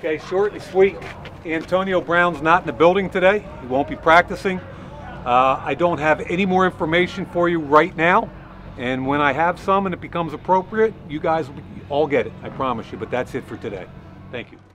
Okay, short and sweet. Antonio Brown's not in the building today. He won't be practicing. Uh, I don't have any more information for you right now. And when I have some and it becomes appropriate, you guys will all get it. I promise you. But that's it for today. Thank you.